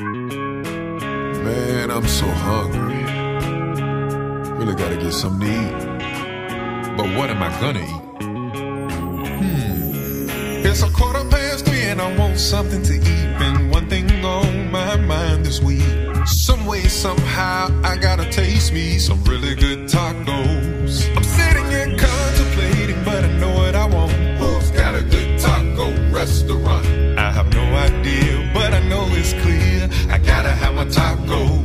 Man, I'm so hungry. Really gotta get something to eat. But what am I gonna eat? Hmm. It's a quarter past three and I want something to eat. Been one thing on my mind this week. Some way, somehow, I gotta taste me some really good tacos. I'm sitting here contemplating, but I know what I want. Who's got a good taco restaurant? I have no idea, taco.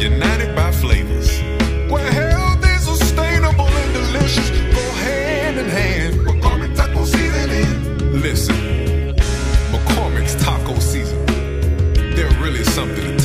united by flavors. Where health is sustainable and delicious go hand in hand. McCormick Taco Seasoning. Listen, McCormick's Taco Season. They're really something